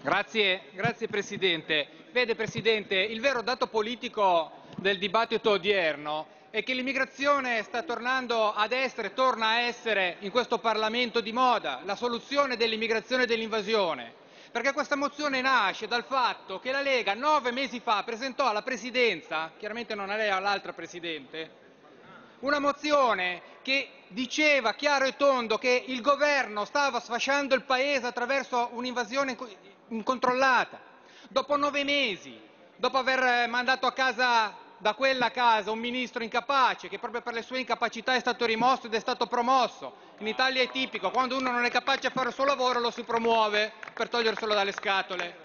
Grazie, grazie Presidente. Vede Presidente, il vero dato politico del dibattito odierno è che l'immigrazione sta tornando ad essere, torna a essere in questo Parlamento di moda, la soluzione dell'immigrazione e dell'invasione. Perché questa mozione nasce dal fatto che la Lega nove mesi fa presentò alla Presidenza, chiaramente non a lei, all'altra Presidente, una mozione che diceva chiaro e tondo che il governo stava sfasciando il Paese attraverso un'invasione incontrollata. Dopo nove mesi, dopo aver mandato a casa da quella casa un ministro incapace che proprio per le sue incapacità è stato rimosso ed è stato promosso. In Italia è tipico, quando uno non è capace a fare il suo lavoro lo si promuove per toglierselo dalle scatole.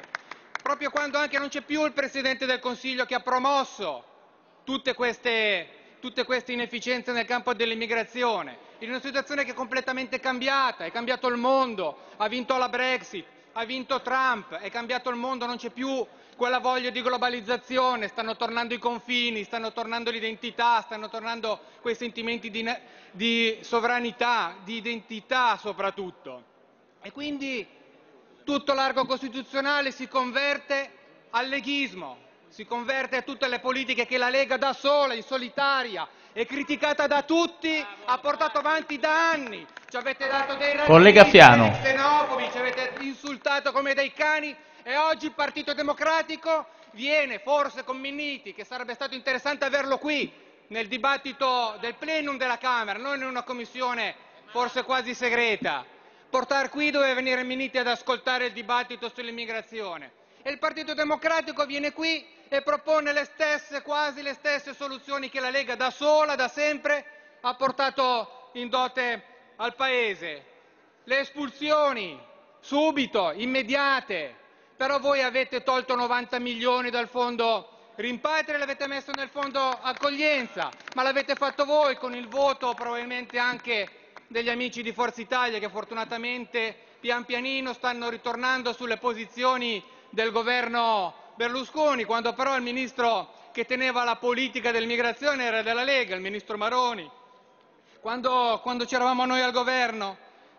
Proprio quando anche non c'è più il Presidente del Consiglio che ha promosso tutte queste, tutte queste inefficienze nel campo dell'immigrazione, in una situazione che è completamente cambiata, è cambiato il mondo, ha vinto la Brexit, ha vinto Trump, è cambiato il mondo, non c'è più quella voglia di globalizzazione, stanno tornando i confini, stanno tornando l'identità, stanno tornando quei sentimenti di, di sovranità, di identità soprattutto. E quindi tutto l'arco costituzionale si converte al leghismo, si converte a tutte le politiche che la Lega da sola, in solitaria, è criticata da tutti, ha portato avanti da anni. Ci avete dato dei Collega Fiano. xenofobi, ci avete insultato come dei cani e oggi il Partito Democratico viene forse con Minniti, che sarebbe stato interessante averlo qui nel dibattito del plenum della Camera, non in una commissione forse quasi segreta. Portare qui dove venire Minniti ad ascoltare il dibattito sull'immigrazione. E il Partito Democratico viene qui e propone le stesse, quasi le stesse soluzioni che la Lega da sola, da sempre, ha portato in dote al Paese. Le espulsioni, subito, immediate, però voi avete tolto 90 milioni dal fondo rimpatri e l'avete messo nel fondo accoglienza, ma l'avete fatto voi con il voto probabilmente anche degli amici di Forza Italia che fortunatamente pian pianino stanno ritornando sulle posizioni del governo Berlusconi, quando però il ministro che teneva la politica dell'immigrazione era della Lega, il ministro Maroni. Quando, quando c'eravamo noi al governo,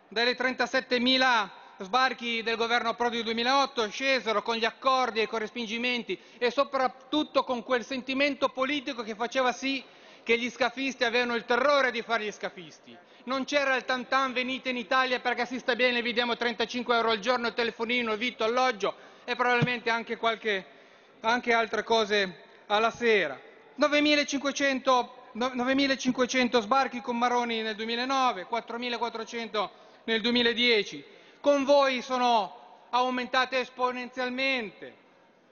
delle 37.000 sbarchi del governo Prodi del 2008 scesero con gli accordi e i correspingimenti e soprattutto con quel sentimento politico che faceva sì che gli scafisti avevano il terrore di fare gli scafisti. Non c'era il tam venite in Italia perché si sta bene, vi diamo 35 euro al giorno, telefonino, vitto, alloggio e probabilmente anche, qualche, anche altre cose alla sera. 9.500 sbarchi con Maroni nel 2009, 4.400 nel 2010 con voi sono aumentate esponenzialmente,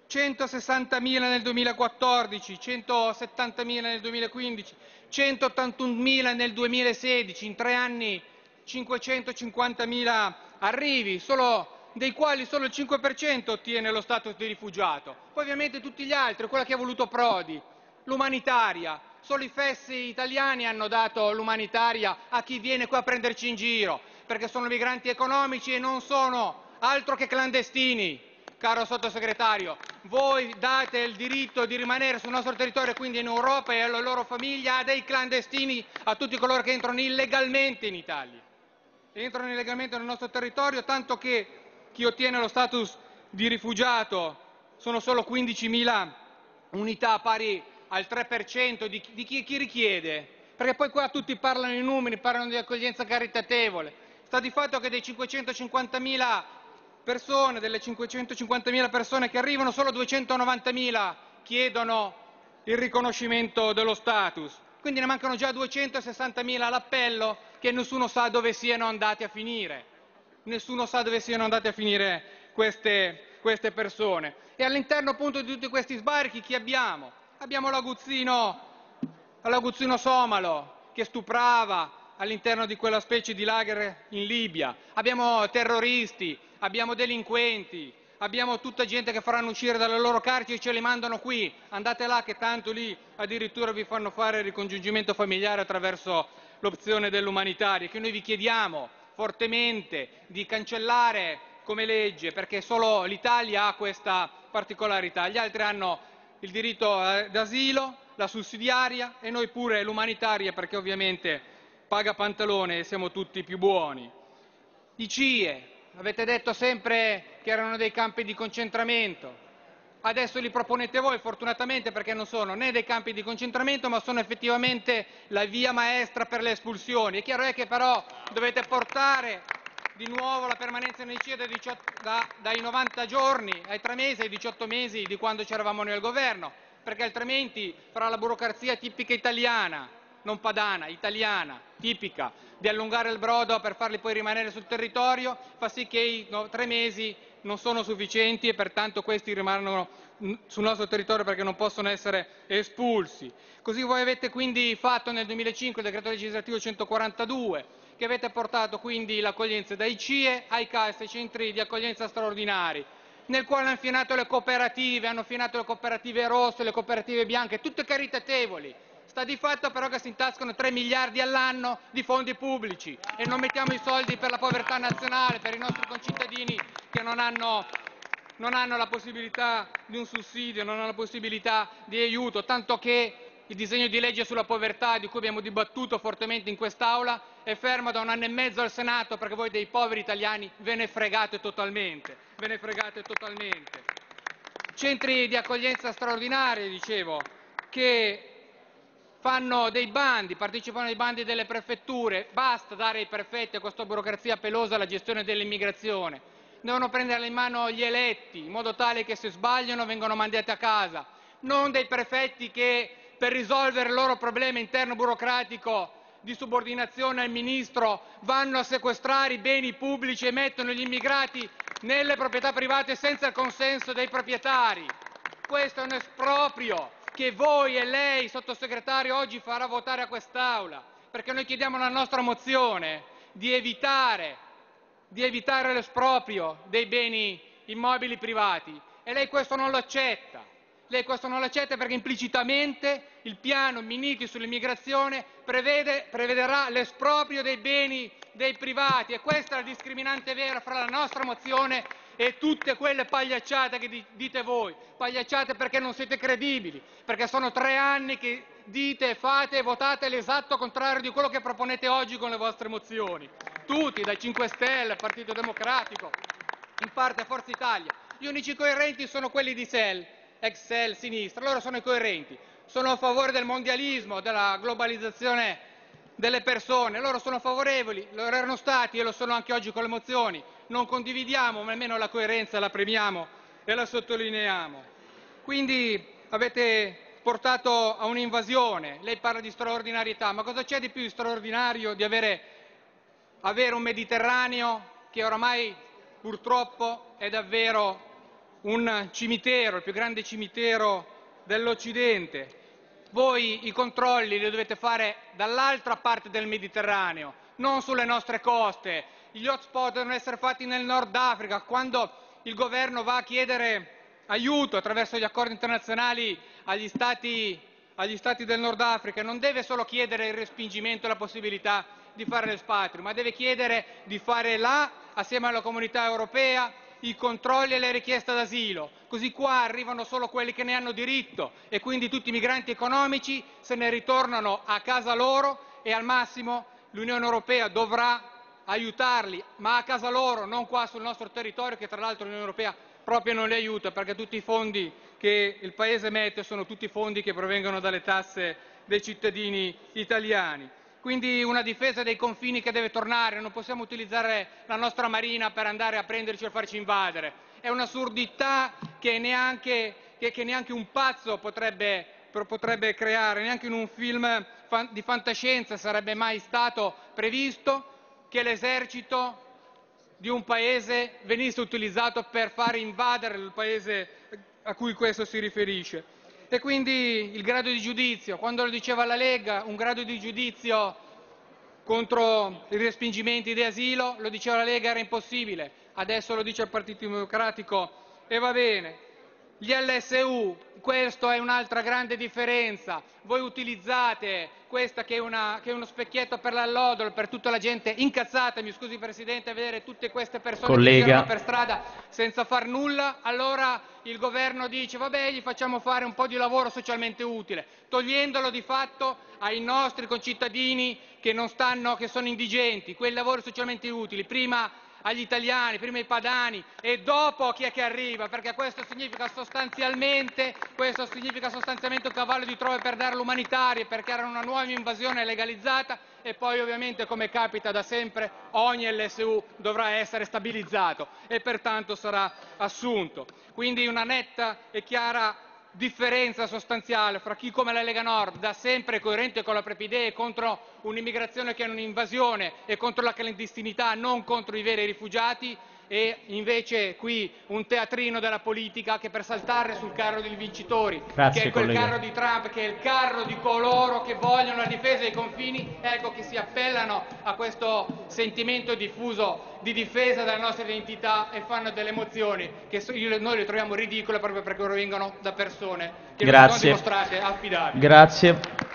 160.000 nel 2014, 170.000 nel 2015, 181.000 nel 2016, in tre anni 550.000 arrivi, solo, dei quali solo il 5% ottiene lo status di rifugiato. Poi ovviamente tutti gli altri, quella che ha voluto Prodi, l'umanitaria, solo i fessi italiani hanno dato l'umanitaria a chi viene qua a prenderci in giro, perché sono migranti economici e non sono altro che clandestini, caro sottosegretario. Voi date il diritto di rimanere sul nostro territorio, quindi in Europa e alla loro famiglia, a dei clandestini, a tutti coloro che entrano illegalmente in Italia. Entrano illegalmente nel nostro territorio, tanto che chi ottiene lo status di rifugiato sono solo 15.000 unità pari al 3% di chi, chi richiede, perché poi qua tutti parlano di numeri, parlano di accoglienza caritatevole. Sta di fatto che dei 550.000 persone, delle 550.000 persone che arrivano, solo 290.000 chiedono il riconoscimento dello status. Quindi ne mancano già 260.000 all'appello che nessuno sa dove siano andati a finire. Nessuno sa dove siano andate a finire queste, queste persone. E all'interno appunto di tutti questi sbarchi chi abbiamo? Abbiamo l'aguzzino somalo che stuprava, all'interno di quella specie di lager in Libia. Abbiamo terroristi, abbiamo delinquenti, abbiamo tutta gente che faranno uscire dalle loro carceri e ce li mandano qui. Andate là che tanto lì addirittura vi fanno fare il ricongiungimento familiare attraverso l'opzione dell'umanitaria, che noi vi chiediamo fortemente di cancellare come legge, perché solo l'Italia ha questa particolarità. Gli altri hanno il diritto d'asilo, la sussidiaria e noi pure l'umanitaria, perché ovviamente paga pantalone e siamo tutti più buoni. I CIE, avete detto sempre che erano dei campi di concentramento. Adesso li proponete voi, fortunatamente, perché non sono né dei campi di concentramento, ma sono effettivamente la via maestra per le espulsioni. È chiaro è che però dovete portare di nuovo la permanenza in ICE da 18, da, dai 90 giorni ai 3 mesi ai 18 mesi di quando c'eravamo noi al governo, perché altrimenti fra la burocrazia tipica italiana, non padana, italiana, tipica, di allungare il brodo per farli poi rimanere sul territorio, fa sì che i no, tre mesi non sono sufficienti e pertanto questi rimangono sul nostro territorio perché non possono essere espulsi. Così voi avete quindi fatto nel 2005 il decreto legislativo 142 che avete portato quindi l'accoglienza dai CIE ai CAS, ai centri di accoglienza straordinari, nel quale hanno finato le cooperative, hanno finato le cooperative rosse, le cooperative bianche, tutte caritatevoli. Sta di fatto però che si intascano 3 miliardi all'anno di fondi pubblici e non mettiamo i soldi per la povertà nazionale, per i nostri concittadini che non hanno, non hanno la possibilità di un sussidio, non hanno la possibilità di aiuto, tanto che il disegno di legge sulla povertà, di cui abbiamo dibattuto fortemente in quest'Aula, è fermo da un anno e mezzo al Senato perché voi dei poveri italiani ve ne fregate totalmente. Ve ne fregate totalmente. Centri di accoglienza straordinaria, dicevo, che fanno dei bandi, partecipano ai bandi delle prefetture, basta dare ai prefetti questa burocrazia pelosa la gestione dell'immigrazione, devono prendere in mano gli eletti in modo tale che se sbagliano vengono mandati a casa, non dei prefetti che per risolvere il loro problema interno burocratico di subordinazione al ministro vanno a sequestrare i beni pubblici e mettono gli immigrati nelle proprietà private senza il consenso dei proprietari. Questo è un esproprio che voi e lei, sottosegretario, oggi farà votare a quest'Aula, perché noi chiediamo nella nostra mozione di evitare, di evitare l'esproprio dei beni immobili privati e lei questo non lo accetta. Lei questo non l'accetta perché implicitamente il piano Minniti sull'immigrazione prevede, prevederà l'esproprio dei beni dei privati e questa è la discriminante vera fra la nostra mozione e tutte quelle pagliacciate che dite voi, pagliacciate perché non siete credibili, perché sono tre anni che dite, fate e votate l'esatto contrario di quello che proponete oggi con le vostre mozioni. Tutti, dai 5 Stelle Partito Democratico, in parte Forza Italia. Gli unici coerenti sono quelli di SEL Excel, sinistra, loro sono i coerenti, sono a favore del mondialismo, della globalizzazione delle persone, loro sono favorevoli, lo erano stati e lo sono anche oggi con le mozioni, non condividiamo, ma almeno la coerenza la premiamo e la sottolineiamo. Quindi avete portato a un'invasione, lei parla di straordinarietà, ma cosa c'è di più straordinario di avere, avere un Mediterraneo che oramai purtroppo è davvero un cimitero, il più grande cimitero dell'Occidente. Voi i controlli li dovete fare dall'altra parte del Mediterraneo, non sulle nostre coste. Gli hotspot devono essere fatti nel Nord Africa. Quando il governo va a chiedere aiuto attraverso gli accordi internazionali agli stati, agli stati del Nord Africa, non deve solo chiedere il respingimento e la possibilità di fare l'espatrio, ma deve chiedere di fare là, assieme alla comunità europea, i controlli e le richieste d'asilo, così qua arrivano solo quelli che ne hanno diritto e quindi tutti i migranti economici se ne ritornano a casa loro e al massimo l'Unione Europea dovrà aiutarli, ma a casa loro, non qua sul nostro territorio, che tra l'altro l'Unione Europea proprio non li aiuta, perché tutti i fondi che il Paese mette sono tutti fondi che provengono dalle tasse dei cittadini italiani. Quindi una difesa dei confini che deve tornare, non possiamo utilizzare la nostra marina per andare a prenderci o farci invadere. È un'assurdità che neanche, che, che neanche un pazzo potrebbe, potrebbe creare, neanche in un film di fantascienza sarebbe mai stato previsto che l'esercito di un paese venisse utilizzato per far invadere il paese a cui questo si riferisce. E quindi il grado di giudizio, quando lo diceva la Lega, un grado di giudizio contro i respingimenti di asilo, lo diceva la Lega, era impossibile, adesso lo dice il Partito Democratico e va bene. Gli LSU, questa è un'altra grande differenza, voi utilizzate questa che è, una, che è, uno specchietto per l'allodolo, per tutta la gente incazzata, mi scusi Presidente, a vedere tutte queste persone Collega. che girano per strada senza far nulla, allora il governo dice vabbè gli facciamo fare un po' di lavoro socialmente utile, togliendolo di fatto ai nostri concittadini che, stanno, che sono indigenti, quei lavori socialmente utili. Prima agli italiani, prima ai padani e dopo chi è che arriva, perché questo significa sostanzialmente, questo significa sostanzialmente un cavallo di trove per dare l'umanitaria, perché era una nuova invasione legalizzata e poi ovviamente come capita da sempre ogni LSU dovrà essere stabilizzato e pertanto sarà assunto. Quindi una netta e chiara differenza sostanziale fra chi come la Lega Nord da sempre coerente con la propria idea è contro un'immigrazione che è un'invasione e contro la clandestinità, non contro i veri rifugiati, e invece qui un teatrino della politica che per saltare sul carro dei vincitori, Grazie, che è quel collega. carro di Trump, che è il carro di coloro che vogliono la difesa dei confini, ecco che si appellano a questo sentimento diffuso di difesa della nostra identità e fanno delle emozioni che noi le troviamo ridicole proprio perché provengono da persone che non sono Grazie. dimostrate affidabili. Grazie.